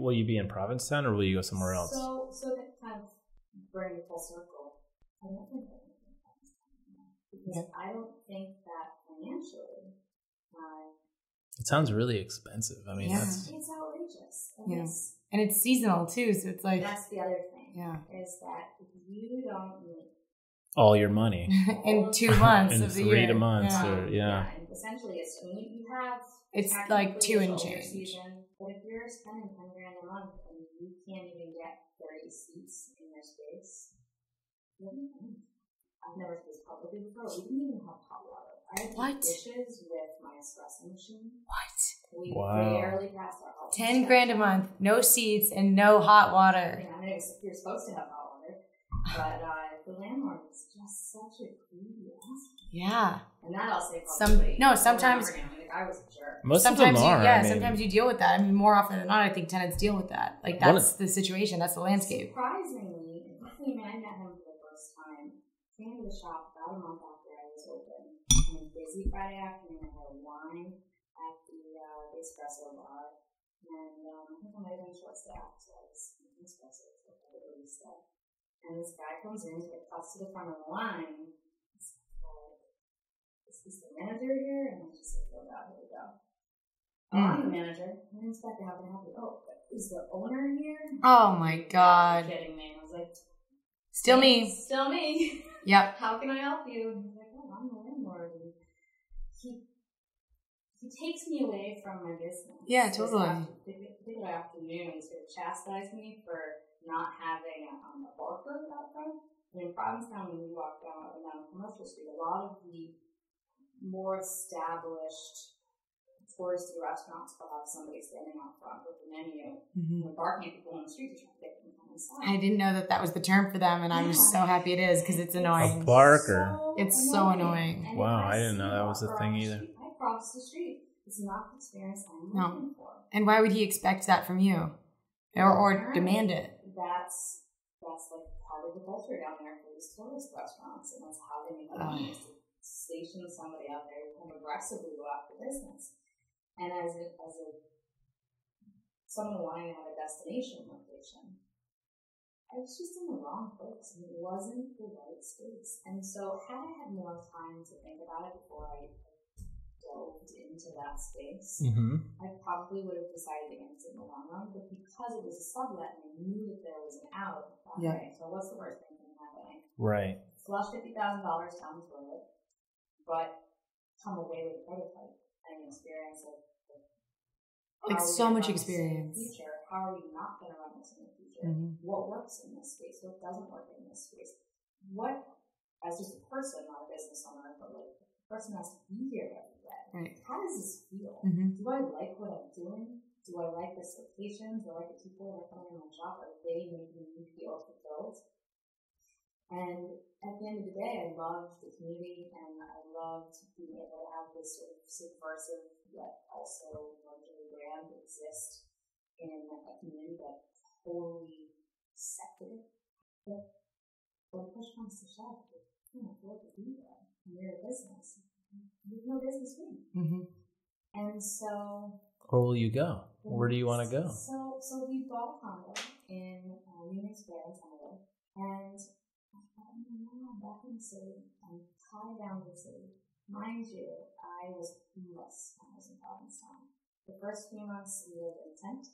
Will you be in Provincetown or will you go somewhere else? So, so that kind of bring it full circle. I don't think that because I don't think that financially, uh, it sounds really expensive. I mean, Yeah. that's it's outrageous. And Yeah. it's- And it's seasonal too, so it's like that's the other thing. yeah. Is that if you don't make all your money in two months in of the three year. to months Yeah. or yeah. and essentially it's I mean, you have It's like two and change. season, but if you're spending ten grand a month and you can't even get thirty seats in your space, what do you think? I've never said this publicly before. We didn't even have hot water. I had What? dishes with my espresso machine. What? We Wow. barely passed our hot Ten water. grand a month, no seats, and no hot water. Yeah, I mean, was, you're supposed to have hot water, but uh, the landlord was just such a greedy ass. Yeah. And that I'll say Some- no, sometimes- over again. Like, I was a jerk. Most sometimes of them are. you, yeah, I mean, sometimes you deal with that. I mean, more often than not, I think tenants deal with that. Like One that's the situation. That's the landscape. Surprisingly, and luckily, man, I met him for the first time. Came to the shop about a month after I was open. And a busy Friday afternoon, I had a wine at the, uh, the espresso bar. And um, I think I might have been short staffed, so I was making espresso for the barista. And this guy comes in, so it cuts to the front of the line. Is the manager here? And I just like, oh god, here we go. Oh, I'm the manager. I'm the inspector. How can I help you? Oh, is the owner here? Oh my You're god. kidding me. I was like, Still me. Still me. Yep. How can I help you? And he's like, oh, I'm the landlord. And he, he takes me away from my business. Yeah, totally. after- Particular afternoon, he chastised me for not having a, um, a barker out front. And in Provincetown, when we walk down, down Commercial Street, a lot of the more established touristy restaurants will have somebody standing out front with the menu Mhm. and barking at people on the street to try to get them to come inside. I didn't know that that was the term for them, and I'm just so happy it is because it's annoying. A barker. It's so annoying. And Wow, if I didn't know that was a thing either. street, I cross the street. It's not the experience I'm No. looking for. And why would he expect that from you, or or Apparently, demand it? That's that's like part of the culture down there for these tourist restaurants, and that's how they make their Ugh. money to station somebody out there and aggressively go after business. And as a as a someone wanting to have a destination location, I was just in the wrong place, and it wasn't the right space. And so, had I had more time to think about it before I delved into that space, Mm-hmm. I probably would have decided against it in the long run, but because it was a sublet and I knew that there was an out, Yeah. so what's the worst thing that can happen? Right. Flush fifty thousand dollars down the toilet, but come away with a prototype and an experience of, Like so much run in the experience. future? How are we not going to run this in the future? Mhm. What works in this space? What doesn't work in this space? What, as just a person, not a business owner, but like a person has to be here every day. Right. How does this feel? Mhm. Do I like what I'm doing? Do I like this location? Do I like the people that are coming in my shop? Are they making me feel fulfilled? And the end of the day, I loved the community and I loved being able to have this sort of subversive yet also luxury brand exist in a community that totally accepted. But when push comes to shove, you can't afford to be there. You're a business. There's no business room. Mhm. And so Where will you go? Where do you want to go? So, no, back in the city, I'm tied down to the city. Mind you, I was homeless when I was in Provincetown. The first few months we lived in a tent.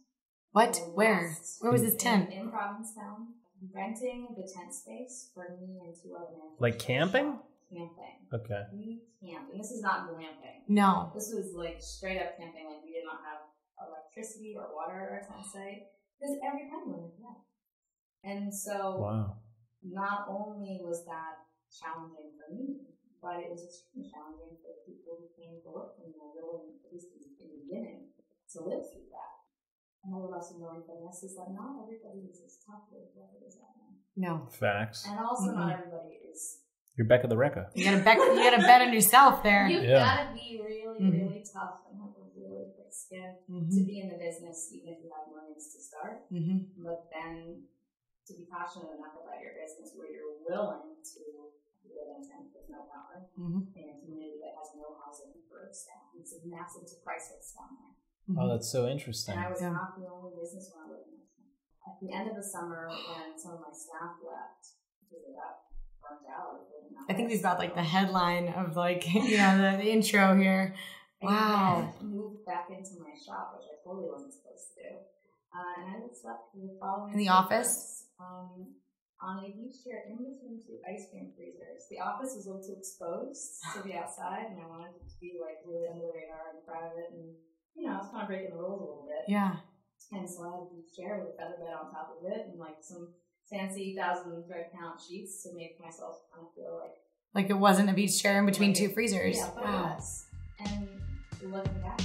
What? Where? Where was this tent? In, Provincetown, renting the tent space for me and two other men. Like camping? Camping. Okay. We camped, and this is not glamping. No. This was like straight up camping. Like we did not have electricity or water at our tent site because every penny went into that. And so, Wow. not only was that challenging for me, but it was extremely challenging for the people who came to work for me and were willing, at least in in the beginning, to live through that. Another lesson learned from this is that not everybody is as tough as what it is out there. No. Facts. And also, not Mhm. everybody is You're Bekah the Wrecker. You gotta bet. You gotta bet on yourself there. You've Yeah. got to be really, Mhm. really tough and have a really thick skin to Mhm. be in the business, even if you have millions to start. Mhm. But then to be passionate enough about your business where you're willing to live in tent with no power Mhm. in a community that has no housing for its staff. It's a massive, it's a crisis down there. Oh, that's so interesting. And I was Yeah. not the only business owner living in town. At the end of the summer, when some of my staff left, because they got burnt out. of living out I think west. we've got like the headline of like you know the, the intro here. And Wow. then moved back into my shop, which I totally wasn't supposed to do. Uh, and I just left for the following In the Christmas, Um, on a beach chair in between two ice cream freezers. The office was a little too exposed to be outside, and I wanted it to be like really under the radar and private, and you know, I was kind of breaking the rules a little bit. Yeah. And so I had a beach chair with a feather bed on top of it, and like some fancy thousand thread count sheets to make myself kind of feel like Like it wasn't a beach chair in between Like two it- freezers. yeah, but it wow. was. And looking back,